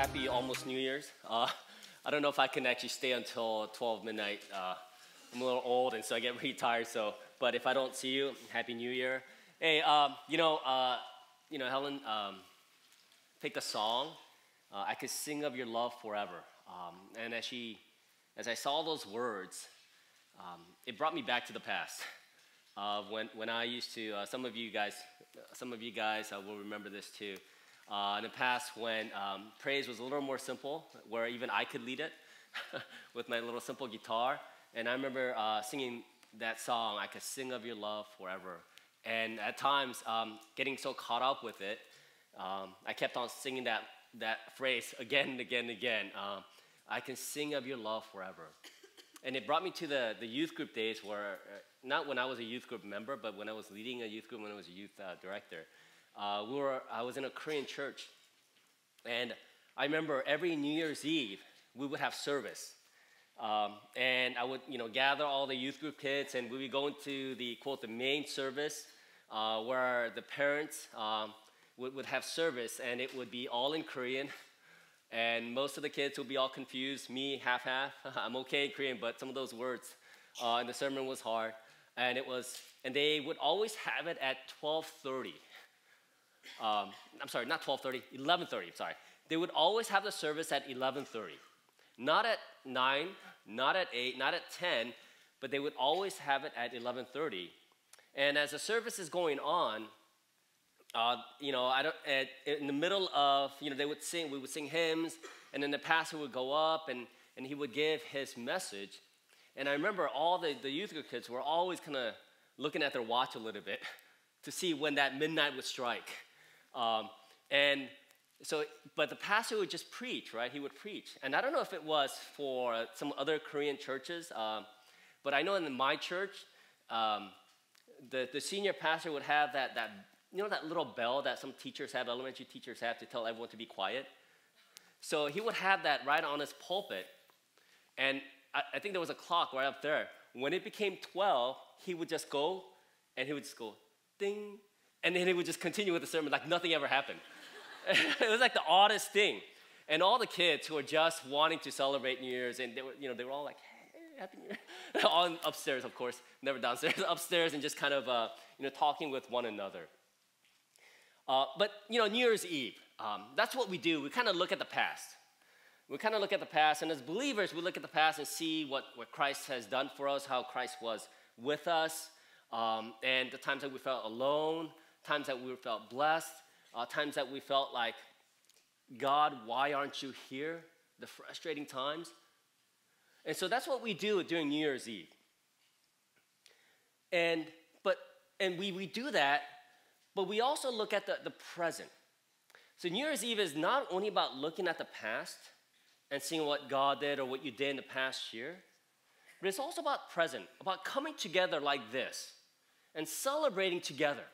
happy almost New Year's. Uh, I don't know if I can actually stay until 12 midnight. Uh, I'm a little old, and so I get really tired. So, but if I don't see you, Happy New Year. Hey, um, you know, uh, you know, Helen um, picked a song. Uh, I could sing of your love forever. Um, and as she, as I saw those words, um, it brought me back to the past. Uh, when, when I used to, uh, some of you guys, some of you guys will remember this too. Uh, in the past, when um, praise was a little more simple, where even I could lead it with my little simple guitar. And I remember uh, singing that song, I Could Sing of Your Love Forever. And at times, um, getting so caught up with it, um, I kept on singing that, that phrase again and again and again. Um, I can sing of your love forever. And it brought me to the, the youth group days where, uh, not when I was a youth group member, but when I was leading a youth group, when I was a youth uh, director. Uh, we were, I was in a Korean church. And I remember every New Year's Eve, we would have service. Um, and I would, you know, gather all the youth group kids, and we would go into the quote the main service, uh, where the parents um, would, would have service, and it would be all in Korean, and most of the kids would be all confused. Me, half half. I'm okay in Korean, but some of those words uh, in the sermon was hard, and it was, and they would always have it at 12:30. Um, I'm sorry, not 12:30, 11:30. Sorry, they would always have the service at 11:30, not at nine not at 8, not at 10, but they would always have it at 11:30. And as the service is going on, uh, you know, I don't, at, in the middle of, you know, they would sing, we would sing hymns, and then the pastor would go up and, and he would give his message. And I remember all the, the youth group kids were always kind of looking at their watch a little bit to see when that midnight would strike. Um, and so, but the pastor would just preach, right? He would preach. And I don't know if it was for some other Korean churches, um, but I know in my church, um, the, the senior pastor would have that, that, you know, that little bell that some teachers have, elementary teachers have to tell everyone to be quiet. So he would have that right on his pulpit. And I, I think there was a clock right up there. When it became 12, he would just go and he would just go, ding. And then he would just continue with the sermon like nothing ever happened. it was like the oddest thing. And all the kids who were just wanting to celebrate New Year's, and they were, you know, they were all like, hey, Happy New Year. all upstairs, of course, never downstairs, upstairs, and just kind of, uh, you know, talking with one another. Uh, but, you know, New Year's Eve, um, that's what we do. We kind of look at the past. We kind of look at the past, and as believers, we look at the past and see what, what Christ has done for us, how Christ was with us, um, and the times that we felt alone, times that we felt blessed, uh, times that we felt like, God, why aren't you here? The frustrating times. And so that's what we do during New Year's Eve. And but and we, we do that, but we also look at the, the present. So New Year's Eve is not only about looking at the past and seeing what God did or what you did in the past year, but it's also about present, about coming together like this and celebrating together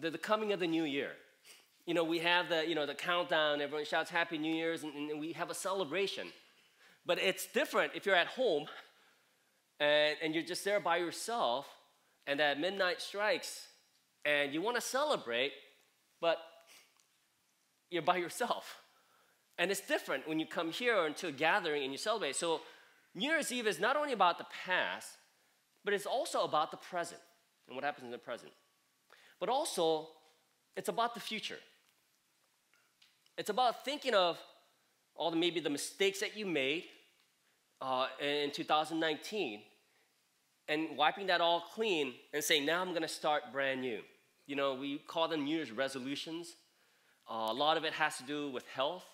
the, the coming of the new year you know, we have the, you know, the countdown, everyone shouts Happy New Year's, and, and we have a celebration. But it's different if you're at home and, and you're just there by yourself, and that midnight strikes, and you want to celebrate, but you're by yourself. And it's different when you come here into a gathering and you celebrate. So New Year's Eve is not only about the past, but it's also about the present and what happens in the present. But also, it's about the future. It's about thinking of all the maybe the mistakes that you made uh, in 2019 and wiping that all clean and saying, now I'm going to start brand new. You know, we call them New Year's resolutions. Uh, a lot of it has to do with health.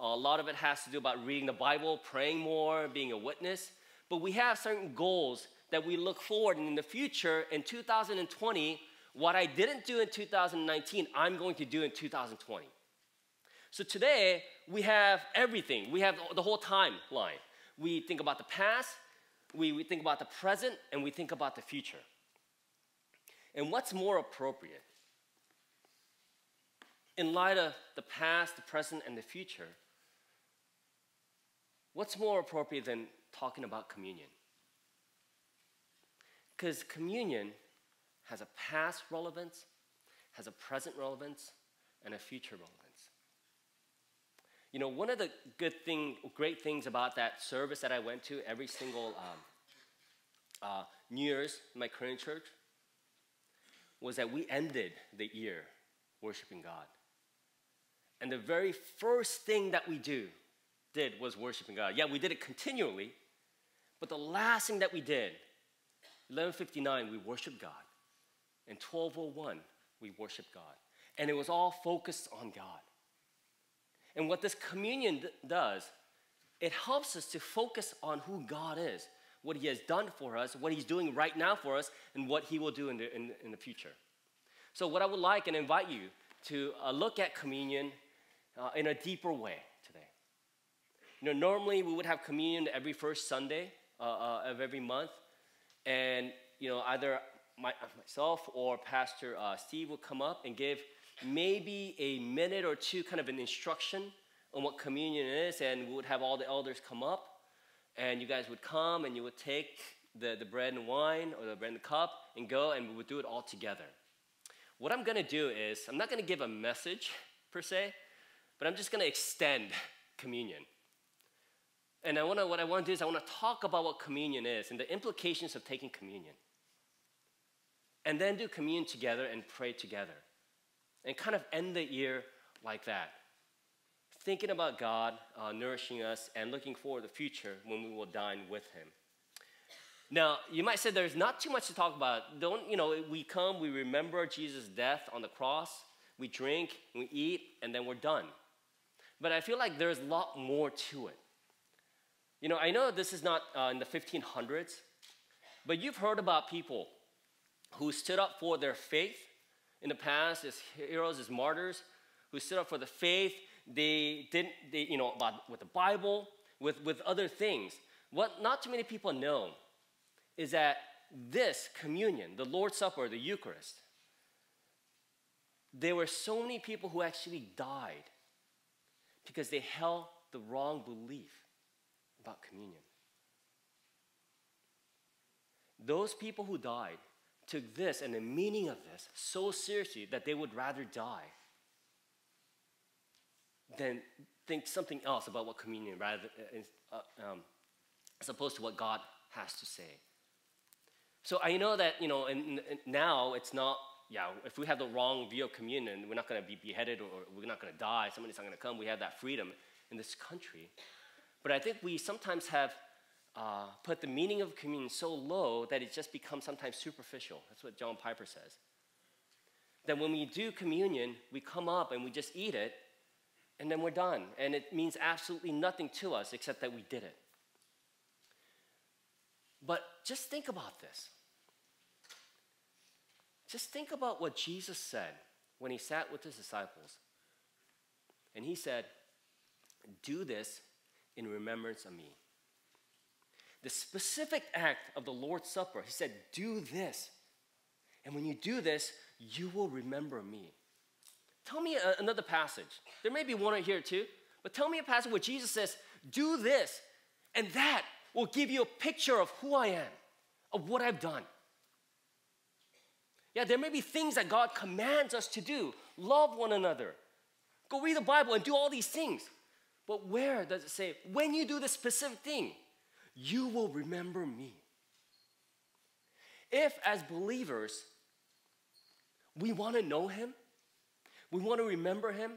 Uh, a lot of it has to do about reading the Bible, praying more, being a witness. But we have certain goals that we look forward in the future in 2020. What I didn't do in 2019, I'm going to do in 2020. So today, we have everything. We have the whole timeline. We think about the past, we, we think about the present, and we think about the future. And what's more appropriate? In light of the past, the present, and the future, what's more appropriate than talking about communion? Because communion has a past relevance, has a present relevance, and a future relevance. you know, one of the good thing, great things about that service that I went to every single um, uh, New Year's in my Korean church was that we ended the year worshiping God. And the very first thing that we do did was worshiping God. Yeah, we did it continually, but the last thing that we did, 11:59, we worshiped God. And 12:01, we worship God. And it was all focused on God. And what this communion does, it helps us to focus on who God is, what He has done for us, what He's doing right now for us, and what He will do in the, in, in the future. So, what I would like and invite you to uh, look at communion uh, in a deeper way today. You know, normally we would have communion every first Sunday uh, uh of every month, and you know, either my, myself or Pastor uh, Steve would come up and give maybe a minute or two kind of an instruction on what communion is, and we would have all the elders come up, and you guys would come and you would take the, the bread and wine or the bread and the cup and go, and we would do it all together. What I'm gonna do is, I'm not gonna give a message per se, but I'm just gonna extend communion. And I wanna, what I wanna do is, I wanna talk about what communion is and the implications of taking communion. And then do commune together and pray together and kind of end the year like that. Thinking about God uh, nourishing us and looking forward to the future when we will dine with Him. Now, you might say there's not too much to talk about. Don't, you know, we come, we remember Jesus' death on the cross, we drink, we eat, and then we're done. But I feel like there's a lot more to it. You know, I know this is not uh, in the 1500s, but you've heard about people who stood up for their faith in the past as heroes, as martyrs, who stood up for the faith. They didn't, they, you know, about, with the Bible, with, with other things. What not too many people know is that this communion, the Lord's Supper, the Eucharist, there were so many people who actually died because they held the wrong belief about communion. Those people who died took this and the meaning of this so seriously that they would rather die than think something else about what communion rather uh, um, as opposed to what God has to say. So I know that you know, and, and now it's not. Yeah, if we have the wrong view of communion, we're not going to be beheaded or we're not going to die. Somebody's not going to come. We have that freedom in this country. But I think we sometimes have uh, put the meaning of communion so low that it just becomes sometimes superficial. That's what John Piper says. That when we do communion, we come up and we just eat it, and then we're done. And it means absolutely nothing to us except that we did it. But just think about this. Just think about what Jesus said when he sat with his disciples. And he said, Do this in remembrance of me the specific act of the Lord's Supper. He said, Do this. And when you do this, you will remember me. Tell me a, another passage. There may be one here too, but tell me a passage where Jesus says, Do this. And that will give you a picture of who I am, of what I've done. Yeah, there may be things that God commands us to do. Love one another. Go read the Bible and do all these things. But where does it say, when you do this specific thing, you will remember me. If, as believers, we want to know him, we want to remember him,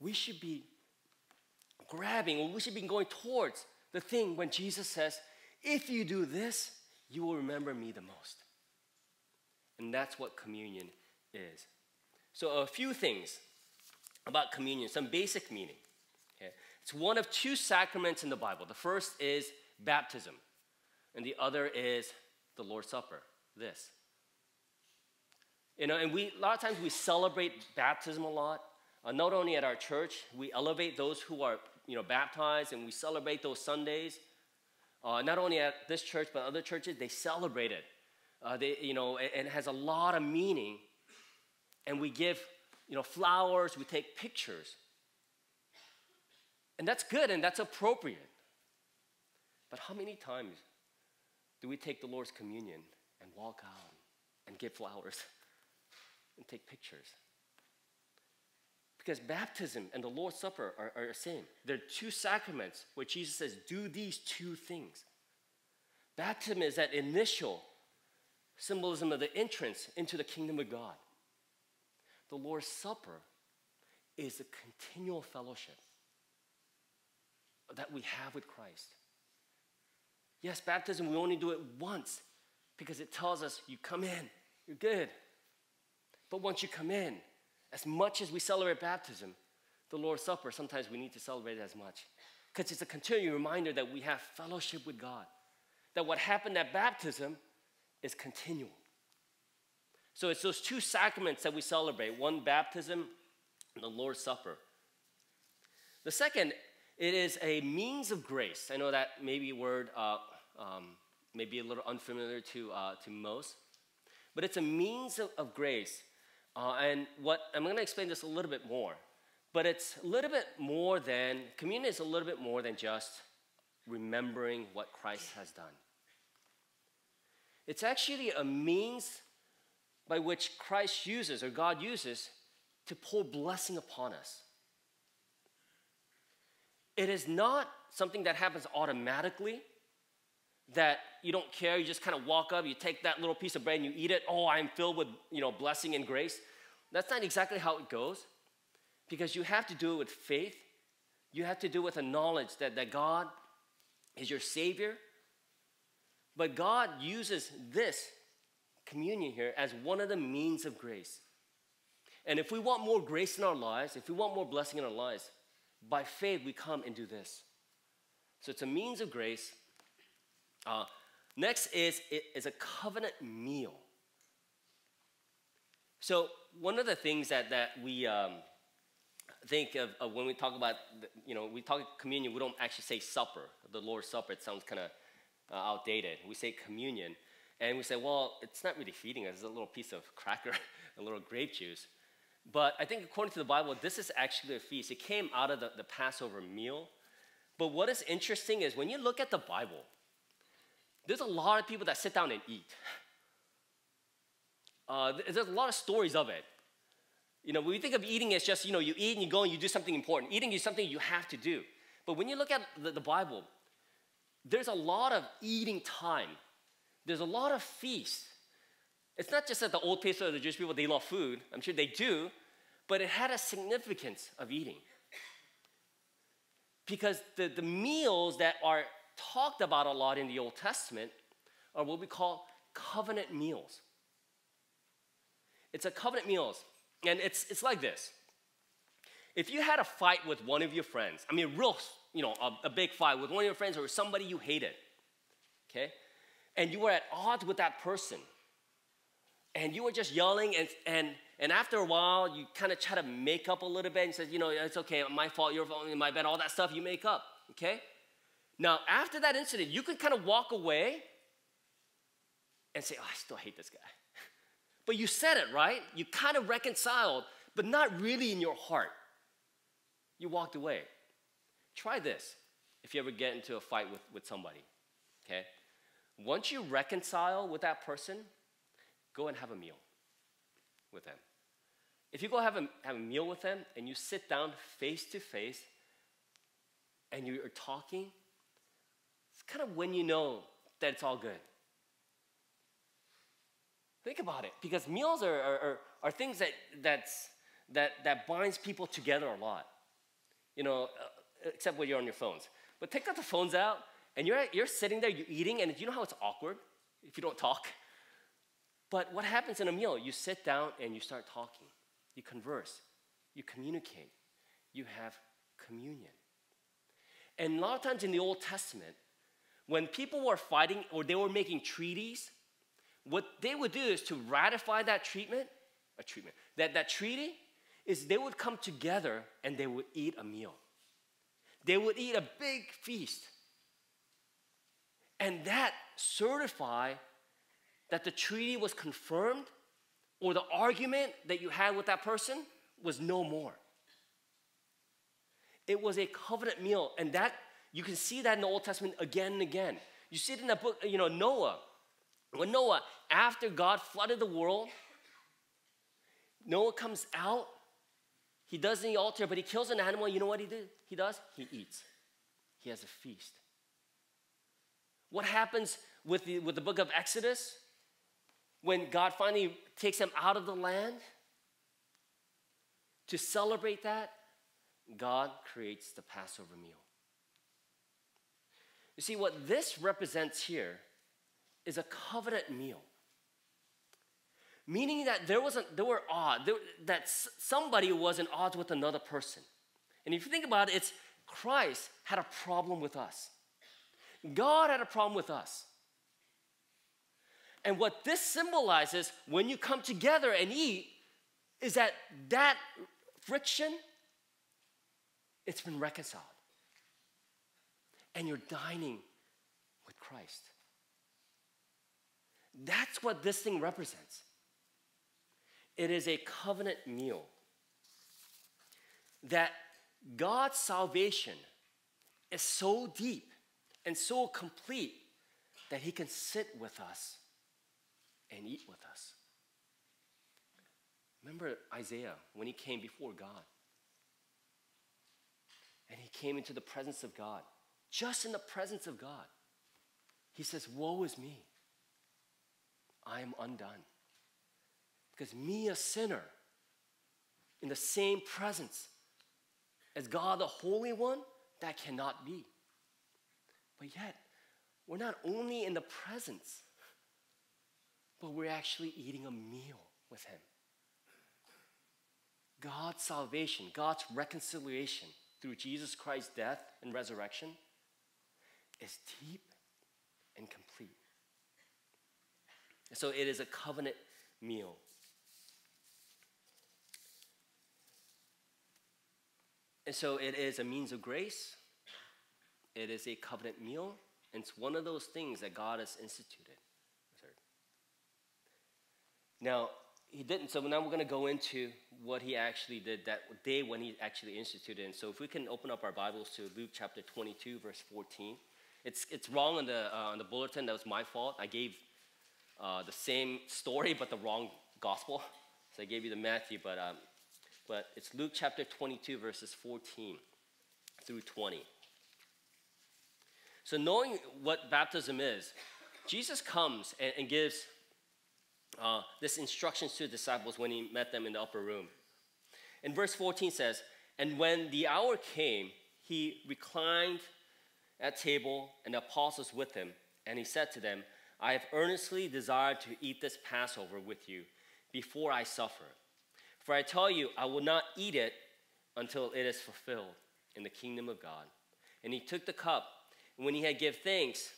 we should be grabbing, we should be going towards the thing when Jesus says, If you do this, you will remember me the most. And that's what communion is. So, a few things about communion, some basic meaning. It's one of two sacraments in the Bible. The first is baptism, and the other is the Lord's Supper, this. You know, and we, a lot of times we celebrate baptism a lot. Uh, not only at our church, we elevate those who are, you know, baptized, and we celebrate those Sundays. Uh, not only at this church, but other churches, they celebrate it. Uh, they, you know, it, it has a lot of meaning. And we give, you know, flowers, we take pictures. And that's good and that's appropriate. But how many times do we take the Lord's communion and walk out and give flowers and take pictures? Because baptism and the Lord's Supper are, are the same. They're two sacraments where Jesus says, do these two things. Baptism is that initial symbolism of the entrance into the kingdom of God. The Lord's Supper is a continual fellowship that we have with Christ. Yes, baptism, we only do it once because it tells us you come in, you're good. But once you come in, as much as we celebrate baptism, the Lord's Supper, sometimes we need to celebrate as much. Because it's a continual reminder that we have fellowship with God. That what happened at baptism is continual. So it's those two sacraments that we celebrate one, baptism, and the Lord's Supper. The second, it is a means of grace. I know that maybe word uh, um, may be a little unfamiliar to, uh, to most, but it's a means of, of grace. Uh, and what I'm going to explain this a little bit more, but it's a little bit more than communion is a little bit more than just remembering what Christ has done. It's actually a means by which Christ uses or God uses to pour blessing upon us. It is not something that happens automatically that you don't care. You just kind of walk up you take that little piece of bread and you eat it. Oh i'm filled with you know blessing and grace. That's not exactly how it goes because you have to do it with faith. You have to do it with a knowledge that, that god is your savior. But god uses this communion here as one of the means of grace. And if we want more grace in our lives if we want more blessing in our lives by faith we come and do this so it's a means of grace uh, next is it is a covenant meal. So one of the things that that we um, think of, of, when we talk about you know we talk communion, we don't actually say supper, the Lord's Supper. It sounds kind of uh, outdated. We say communion, and we say, well, it's not really feeding us. It's a little piece of cracker, a little grape juice. But I think according to the Bible, this is actually a feast. It came out of the, the Passover meal. But what is interesting is when you look at the Bible, there's a lot of people that sit down and eat. Uh, there's a lot of stories of it. You know, when we think of eating as just, you know, you eat and you go and you do something important. Eating is something you have to do. But when you look at the, the Bible, there's a lot of eating time. There's a lot of feast. It's not just that the old people or the Jewish people, they love food. I'm sure they do. But it had a significance of eating. Because the, the meals that are talked about a lot in the Old Testament are what we call covenant meals. It's a covenant meals, and it's, it's like this. If you had a fight with one of your friends, I mean, real, you know, a, a big fight with one of your friends or somebody you hated, okay, and you were at odds with that person, and you were just yelling, and, and, and after a while, you kind of try to make up a little bit and says, you know, it's okay, my fault, your fault, my bad, all that stuff you make up, okay? Now, after that incident, you could kind of walk away and say, oh, I still hate this guy. But you said it, right? You kind of reconciled, but not really in your heart. You walked away. Try this if you ever get into a fight with, with somebody, okay? Once you reconcile with that person, go and have a meal with them. If you go have a, have a meal with them and you sit down face to face and you're talking it's kind of when you know that it's all good. Think about it, because meals are, are, are, are things that, that's, that, that binds people together a lot. You know, uh, except when you're on your phones. But take out the phones out, and you're, you're sitting there, you're eating, and you know how it's awkward if you don't talk? But what happens in a meal? You sit down and you start talking. You converse. You communicate. You have communion. And a lot of times in the Old Testament, when people were fighting or they were making treaties, what they would do is to ratify that treatment, a treatment, that, that treaty is they would come together and they would eat a meal. They would eat a big feast. And that certified that the treaty was confirmed or the argument that you had with that person was no more. It was a covenant meal, and that you can see that in the Old Testament again and again. You see it in the book, you know, Noah. When Noah, after God flooded the world, Noah comes out He does the altar, but he kills an animal. You know what he did? He does? He eats. He has a feast. What happens with the, with the book of Exodus? When God finally takes them out of the land, to celebrate that, God creates the Passover meal. You see, what this represents here is a covenant meal. Meaning that there wasn't, there were odds, there, that somebody was in odds with another person. And if you think about it, it's Christ had a problem with us. God had a problem with us. And what this symbolizes when you come together and eat is that that friction, it's been reconciled. And you're dining with Christ. That's what this thing represents. It is a covenant meal that God's salvation is so deep and so complete that He can sit with us and eat with us. Remember Isaiah when he came before God. And he came into the presence of God. Just in the presence of God. He says, Woe is me. I am undone. Because me, a sinner, in the same presence as God, the Holy One, that cannot be. But yet, we're not only in the presence, but we're actually eating a meal with Him. God's salvation, God's reconciliation through Jesus Christ's death and resurrection is deep and complete. So it is a covenant meal. And so it is a means of grace, it is a covenant meal, and it's one of those things that God has instituted. Now, he didn't. So now we're going to go into what he actually did that day when he actually instituted. And so if we can open up our Bibles to Luke chapter 22, verse 14. It's, it's wrong on the, uh, on the bulletin. That was my fault. I gave uh, the same story, but the wrong gospel. So I gave you the Matthew, but, um, but it's Luke chapter 22, verses 14 through 20. So knowing what baptism is, Jesus comes and, and gives uh, this instructions to the disciples when he met them in the upper room. And verse 14 says, And when the hour came, he reclined at table, and the apostles with him. And he said to them, I have earnestly desired to eat this Passover with you before I suffer. For I tell you, I will not eat it until it is fulfilled in the kingdom of God. And he took the cup, and when he had given thanks,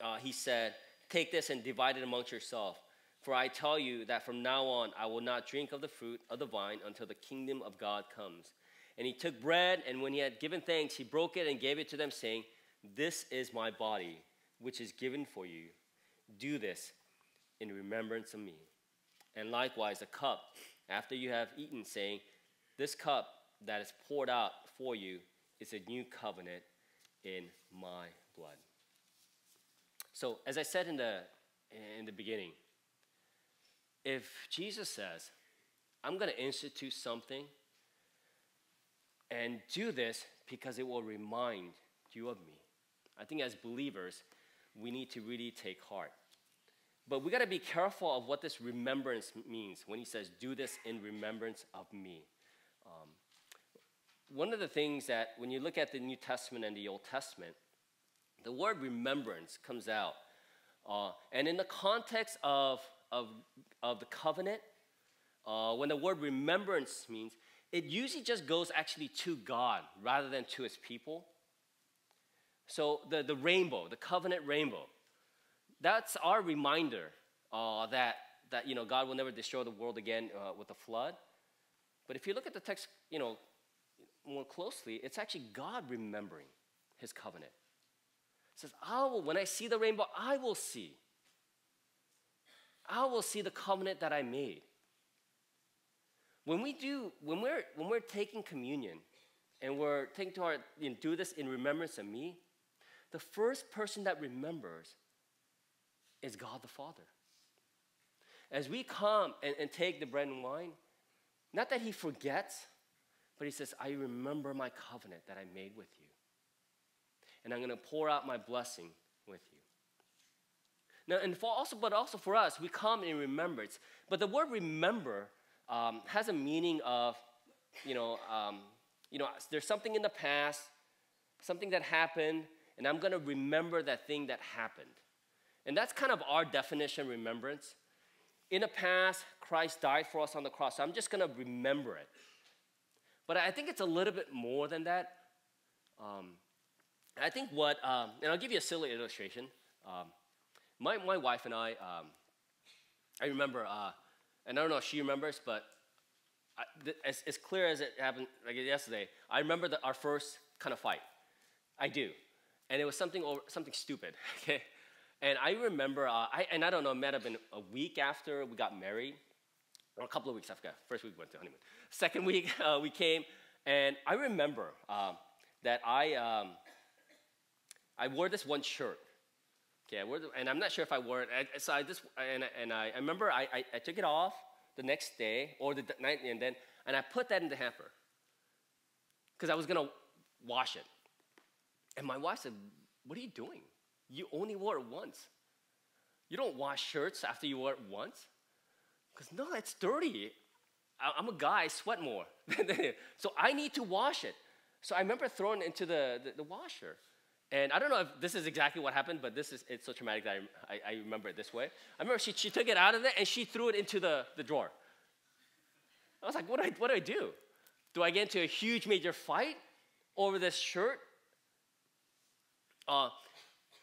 uh, he said, Take this and divide it amongst yourself. For I tell you that from now on I will not drink of the fruit of the vine until the kingdom of God comes. And he took bread, and when he had given thanks, he broke it and gave it to them, saying, This is my body, which is given for you. Do this in remembrance of me. And likewise, the cup, after you have eaten, saying, This cup that is poured out for you is a new covenant in my blood. So, as I said in the, in the beginning, if Jesus says, I'm going to institute something and do this because it will remind you of me, I think as believers, we need to really take heart. But we got to be careful of what this remembrance means when he says, Do this in remembrance of me. Um, one of the things that, when you look at the New Testament and the Old Testament, the word remembrance comes out. Uh, and in the context of of, of the covenant, uh, when the word remembrance means, it usually just goes actually to God rather than to his people. So the, the rainbow, the covenant rainbow, that's our reminder uh, that, that you know, God will never destroy the world again uh, with a flood. But if you look at the text, you know, more closely, it's actually God remembering his covenant. It says, I will, when I see the rainbow, I will see. I will see the covenant that I made. When we do, when we're when we're taking communion and we're taking to our you know, do this in remembrance of me, the first person that remembers is God the Father. As we come and, and take the bread and wine, Not that he forgets, but he says, I remember my covenant that I made with you. And I'm going to pour out my blessing. Now, and for also, but also for us, we come in remembrance. But the word remember um, has a meaning of, you know, um, you know, there's something in the past, something that happened, and I'm going to remember that thing that happened. And that's kind of our definition remembrance. In the past, Christ died for us on the cross. So I'm just going to remember it. But I think it's a little bit more than that. Um, I think what, um, and I'll give you a silly illustration. Um, my, my wife and I, um, I remember, uh, and I don't know if she remembers, but I, th- as, as clear as it happened like yesterday, I remember the, our first kind of fight. I do. And it was something, over, something stupid, okay? And I remember, uh, I, and I don't know, it might have been a week after we got married, or a couple of weeks, I. First week we went to honeymoon. Second week uh, we came, and I remember um, that I, um, I wore this one shirt. Okay, I and I'm not sure if I wore it. I, so I just, and, and I, I remember I, I, I, took it off the next day, or the night, and then, and I put that in the hamper. Because I was gonna wash it. And my wife said, What are you doing? You only wore it once. You don't wash shirts after you wear it once. Because no, it's dirty. I'm a guy, I sweat more. so I need to wash it. So I remember throwing it into the, the, the, washer. And I don't know if this is exactly what happened, but this is it's so traumatic that I, I, I remember it this way. I remember she, she took it out of there and she threw it into the, the drawer. I was like, what do I, what do I do? Do I get into a huge major fight over this shirt? Uh,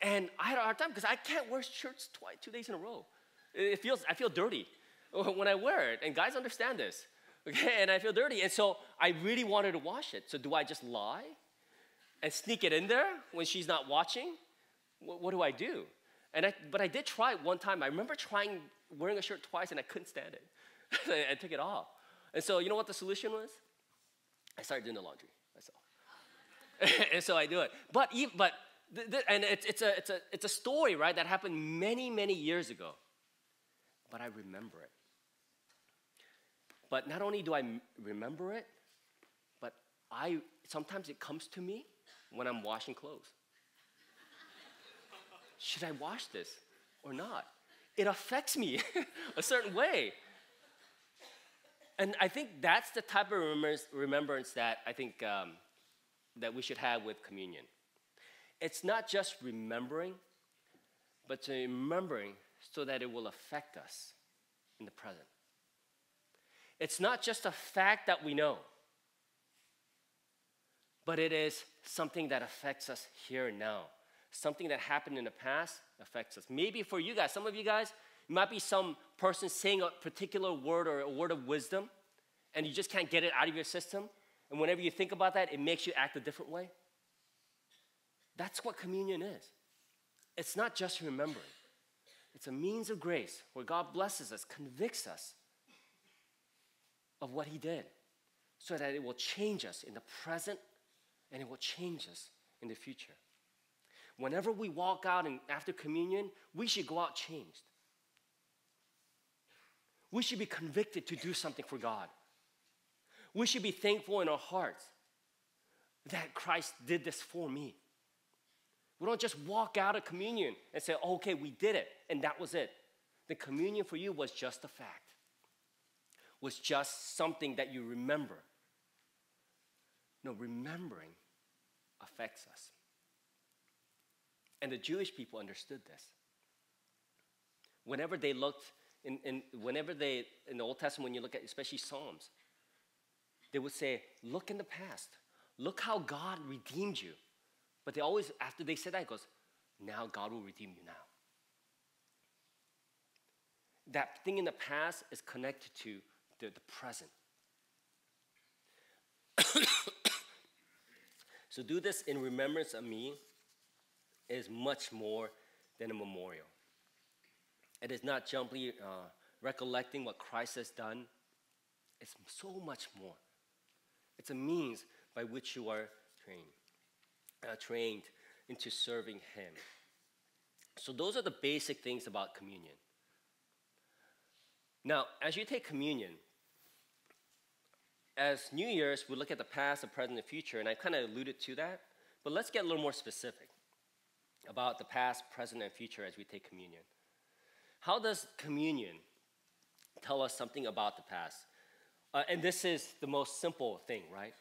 and I had a hard time because I can't wear shirts twice, two days in a row. It feels, I feel dirty when I wear it, and guys understand this. Okay, and I feel dirty, and so I really wanted to wash it. So do I just lie and sneak it in there when she's not watching? What, what do I do? And I, but I did try one time. I remember trying wearing a shirt twice, and I couldn't stand it. I took it off. And so you know what the solution was? I started doing the laundry myself. and so I do it. But but and it's, it's, a, it's, a, it's a story, right, that happened many, many years ago. But I remember it. But not only do I remember it, but I sometimes it comes to me when I'm washing clothes. Should I wash this or not? It affects me a certain way. And I think that's the type of remembrance that I think um, that we should have with communion it's not just remembering, but to remembering so that it will affect us in the present. It's not just a fact that we know, but it is something that affects us here and now. Something that happened in the past affects us. Maybe for you guys, some of you guys, it might be some person saying a particular word or a word of wisdom, and you just can't get it out of your system. And whenever you think about that, it makes you act a different way. That's what communion is. It's not just remembering, it's a means of grace where God blesses us, convicts us of what He did, so that it will change us in the present and it will change us in the future. Whenever we walk out and after communion, we should go out changed. We should be convicted to do something for God. We should be thankful in our hearts that Christ did this for me. We don't just walk out of communion and say, okay, we did it, and that was it. The communion for you was just a fact, was just something that you remember. No, remembering affects us. And the Jewish people understood this. Whenever they looked, in, in, whenever they, in the Old Testament, when you look at especially Psalms, they would say, Look in the past. Look how God redeemed you. But they always, after they said that, goes, now God will redeem you now. That thing in the past is connected to the, the present. so do this in remembrance of me is much more than a memorial. It is not simply uh, recollecting what Christ has done. It's so much more. It's a means by which you are trained uh, trained into serving Him. So, those are the basic things about communion. Now, as you take communion, as New Year's, we look at the past, the present, the future, and I kind of alluded to that. But let's get a little more specific about the past, present, and future as we take communion. How does communion tell us something about the past? Uh, and this is the most simple thing, right?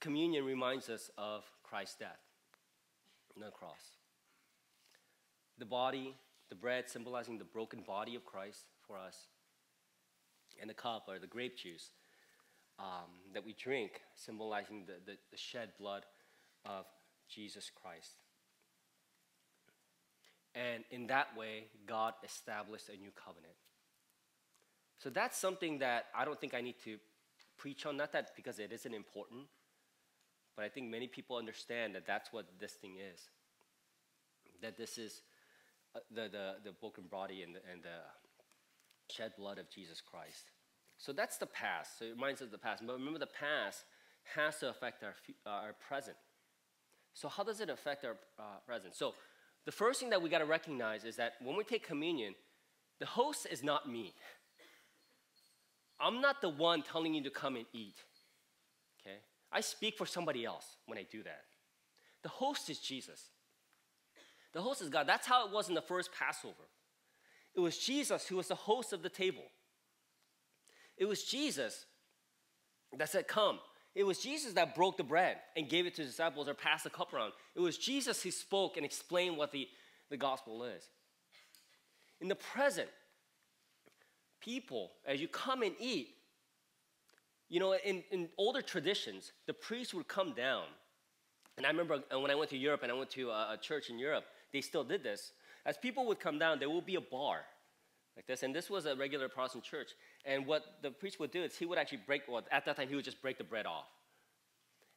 Communion reminds us of Christ's death on the cross. The body, the bread symbolizing the broken body of Christ for us, and the cup or the grape juice um, that we drink, symbolizing the, the, the shed blood of Jesus Christ. And in that way, God established a new covenant. So that's something that I don't think I need to preach on, not that because it isn't important, but I think many people understand that that's what this thing is. That this is uh, the, the, the broken body and the, and the shed blood of Jesus Christ. So that's the past. So it reminds us of the past. But remember, the past has to affect our, uh, our present. So, how does it affect our uh, present? So, the first thing that we got to recognize is that when we take communion, the host is not me. I'm not the one telling you to come and eat. Okay? I speak for somebody else when I do that. The host is Jesus. The host is God. That's how it was in the first Passover. It was Jesus who was the host of the table. It was Jesus that said, Come. It was Jesus that broke the bread and gave it to his disciples or passed the cup around. It was Jesus who spoke and explained what the, the gospel is. In the present, people, as you come and eat, you know, in, in older traditions, the priest would come down. And I remember when I went to Europe and I went to a, a church in Europe, they still did this. As people would come down, there would be a bar like this. And this was a regular Protestant church. And what the priest would do is he would actually break, well, at that time, he would just break the bread off.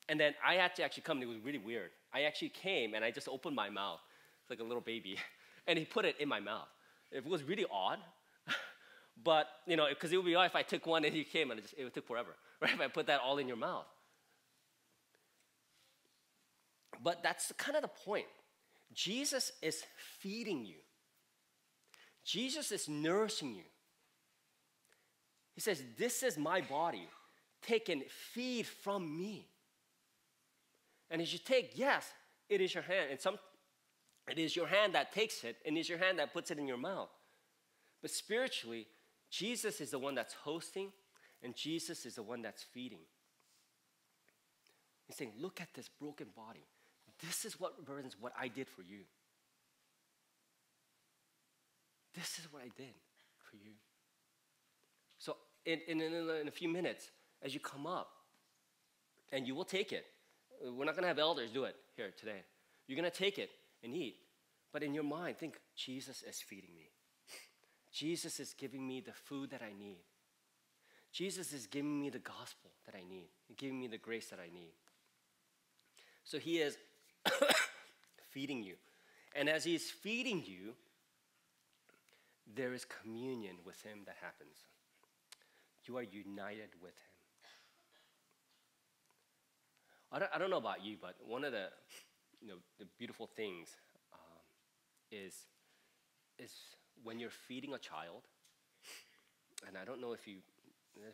And then I had to actually come, and it was really weird. I actually came and I just opened my mouth like a little baby, and he put it in my mouth. It was really odd. but, you know, because it would be odd if I took one and he came and it, just, it take forever, right? If I put that all in your mouth. But that's kind of the point. Jesus is feeding you. Jesus is nourishing you. He says, This is my body. Take and feed from me. And as you take, yes, it is your hand. And some it is your hand that takes it, and it's your hand that puts it in your mouth. But spiritually, Jesus is the one that's hosting, and Jesus is the one that's feeding. He's saying, Look at this broken body. This is what represents what I did for you. This is what I did for you. So, in, in, in, a few minutes, as you come up, and you will take it, we're not going to have elders do it here today. You're going to take it and eat. But in your mind, think Jesus is feeding me. Jesus is giving me the food that I need. Jesus is giving me the gospel that I need, giving me the grace that I need. So he is feeding you. And as he's feeding you, there is communion with him that happens. You are united with him. I don't, I don't know about you, but one of the, you know, the beautiful things um, is, is when you're feeding a child, and I don't know if you,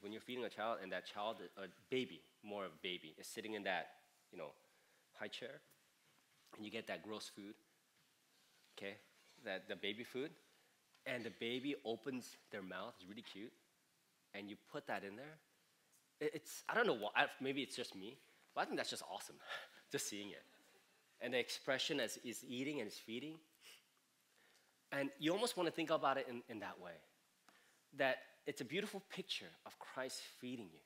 when you're feeding a child and that child, a baby, more of a baby, is sitting in that, you know, high chair, and you get that gross food, okay, that the baby food, and the baby opens their mouth, it's really cute, and you put that in there. It's, I don't know why, maybe it's just me, but I think that's just awesome, just seeing it. And the expression as is eating and is feeding. And you almost want to think about it in, in that way that it's a beautiful picture of Christ feeding you.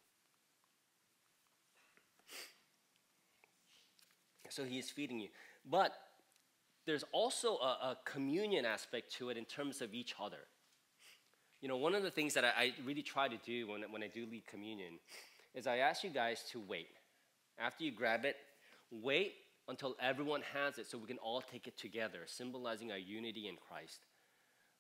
So he is feeding you. But there's also a, a, communion aspect to it in terms of each other. You know, one of the things that I, I really try to do when, when I do lead communion is I ask you guys to wait. After you grab it, wait until everyone has it so we can all take it together, symbolizing our unity in Christ.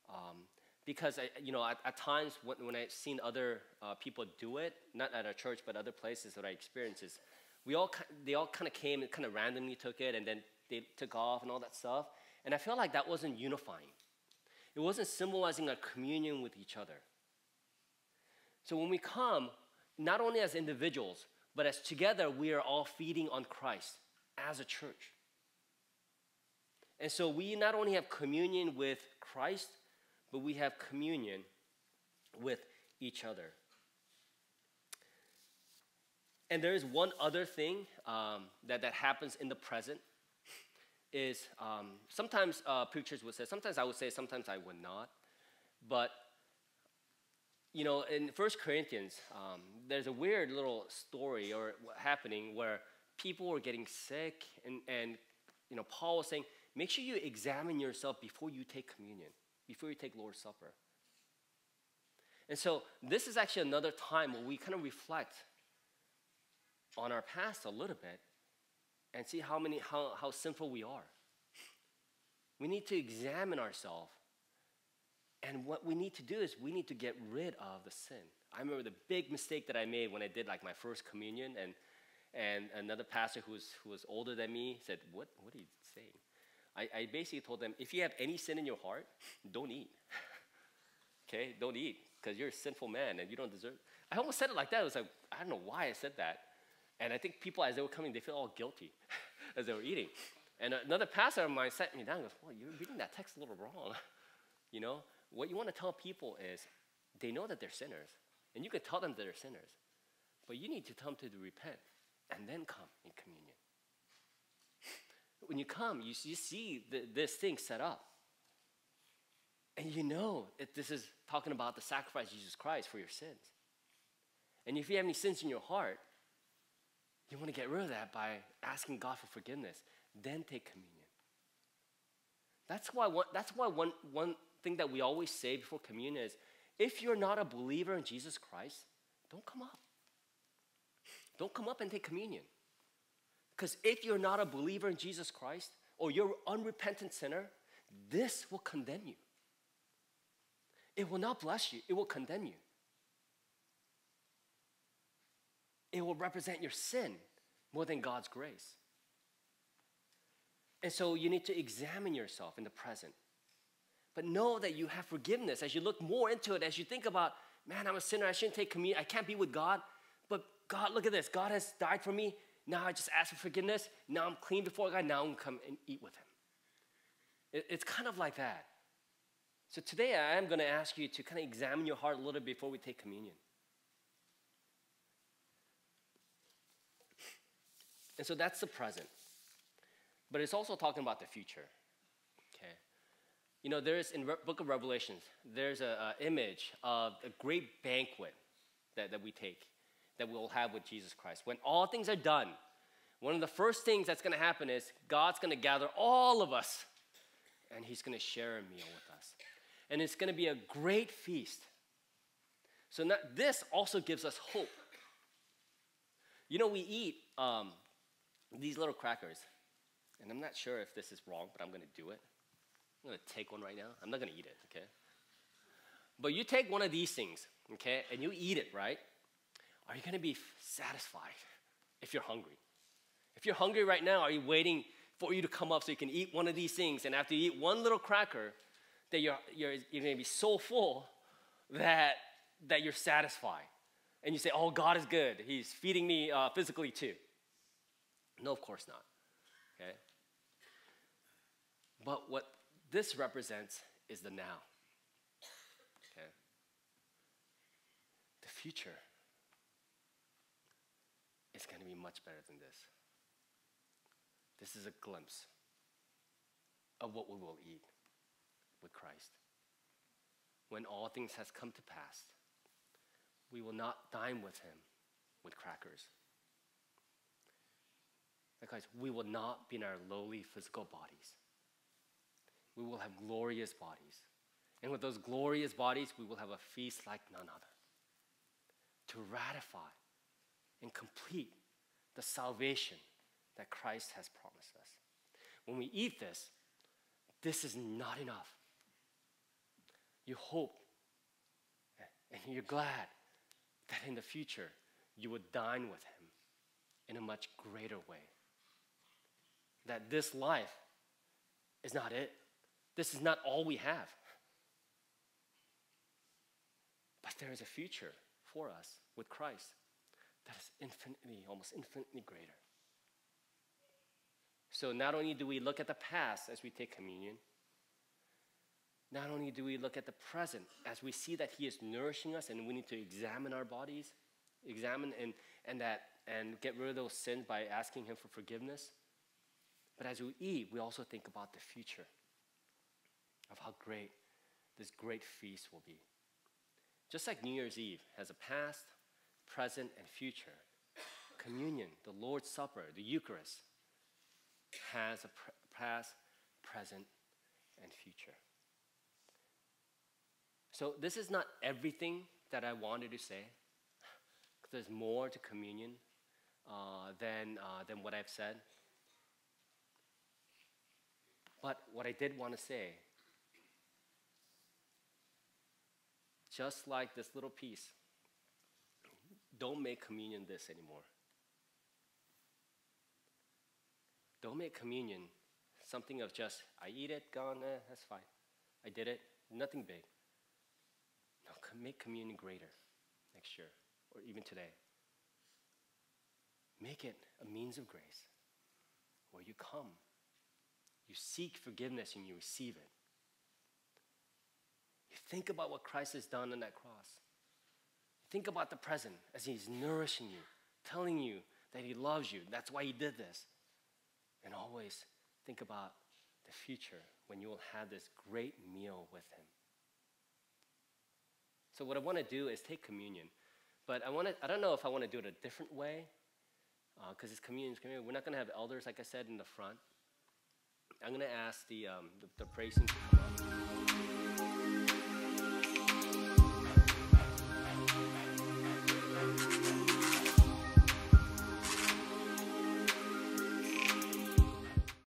Um, because I, you know, at, at times when, when, I've seen other uh, people do it, not at our church but other places that I experience, is we all they all kind of came and kind of randomly took it, and then they took off and all that stuff. And I felt like that wasn't unifying. It wasn't symbolizing our communion with each other. So when we come, not only as individuals, but as together we are all feeding on Christ as a church. And so we not only have communion with Christ, but we have communion with each other. And there is one other thing um, that, that happens in the present is um, sometimes uh, preachers would say, sometimes I would say, sometimes I would not. But, you know, in First Corinthians, um, there's a weird little story or happening where people were getting sick and, and, you know, Paul was saying, make sure you examine yourself before you take communion, before you take Lord's Supper. And so this is actually another time where we kind of reflect on our past a little bit and see how many how, how sinful we are. We need to examine ourselves. And what we need to do is we need to get rid of the sin. I remember the big mistake that I made when I did like my first communion and and another pastor who was, who was older than me said, What, what are you saying? I, I basically told them, if you have any sin in your heart, don't eat. okay, don't eat because you're a sinful man and you don't deserve. I almost said it like that. I was like, I don't know why I said that. And I think people, as they were coming, they feel all guilty as they were eating. And another pastor of mine sat me down and goes, Well, you're reading that text a little wrong. you know, what you want to tell people is they know that they're sinners. And you can tell them that they're sinners. But you need to tell them to repent and then come in communion. When you come, you, see this thing set up. And you know that this is talking about the sacrifice of Jesus Christ for your sins. And if you have any sins in your heart, you want to get rid of that by asking God for forgiveness. Then take communion. That's why one, that's why one, one thing that we always say before communion is if you're not a believer in Jesus Christ, don't come up. Don't come up and take communion. Because if you're not a believer in Jesus Christ or you're an unrepentant sinner, this will condemn you. It will not bless you, it will condemn you. It will represent your sin more than God's grace. And so you need to examine yourself in the present. But know that you have forgiveness as you look more into it, as you think about, man, I'm a sinner, I shouldn't take communion, I can't be with God. But God, look at this. God has died for me. Now I just ask for forgiveness. Now I'm clean before God. Now I'm come and eat with Him. It's kind of like that. So today I am going to ask you to kind of examine your heart a little bit before we take communion. And so that's the present. But it's also talking about the future. Okay. You know, there's in Re- book of Revelations, there's an image of a great banquet that, that we take that we'll have with Jesus Christ. When all things are done, one of the first things that's going to happen is God's going to gather all of us and He's going to share a meal with us. And it's going to be a great feast. So this also gives us hope. You know, we eat um, these little crackers, and I'm not sure if this is wrong, but I'm going to do it. I'm going to take one right now. I'm not going to eat it, okay? But you take one of these things, okay, and you eat it, right? Are you going to be satisfied if you're hungry? If you're hungry right now, are you waiting for you to come up so you can eat one of these things? And after you eat one little cracker, that you're, you're, you're going to be so full that, that you're satisfied. And you say, oh, God is good. He's feeding me uh, physically too. No, of course not. Okay? But what this represents is the now. Okay? The future is going to be much better than this. This is a glimpse of what we will eat with Christ. When all things has come to pass, we will not dine with him with crackers. Guys, we will not be in our lowly physical bodies. We will have glorious bodies. And with those glorious bodies, we will have a feast like none other to ratify and complete the salvation that Christ has promised us. When we eat this, this is not enough. You hope and you're glad that in the future you would dine with Him in a much greater way. That this life is not it, this is not all we have. But there is a future for us with Christ that is infinitely, almost infinitely greater. So not only do we look at the past as we take communion, not only do we look at the present as we see that He is nourishing us and we need to examine our bodies, examine and, and, that, and get rid of those sins by asking Him for forgiveness. But as we eat, we also think about the future of how great this great feast will be. Just like New Year's Eve has a past, present, and future, communion, the Lord's Supper, the Eucharist, has a past, present, and future. So, this is not everything that I wanted to say. There's more to communion uh, than, uh, than what I've said. But what I did want to say, just like this little piece, don't make communion this anymore. Don't make communion something of just, I eat it, gone, eh, that's fine. I did it, nothing big. No, make communion greater next year or even today. Make it a means of grace where you come, you seek forgiveness, and you receive it. You think about what Christ has done on that cross. Think about the present as He's nourishing you, telling you that He loves you. That's why He did this. And always think about the future when you will have this great meal with Him. So what I want to do is take communion, but I want to. I don't know if I want to do it a different way, because uh, it's communion. communion. We're not going to have elders, like I said, in the front. I'm going to ask the, um, the, the to come up.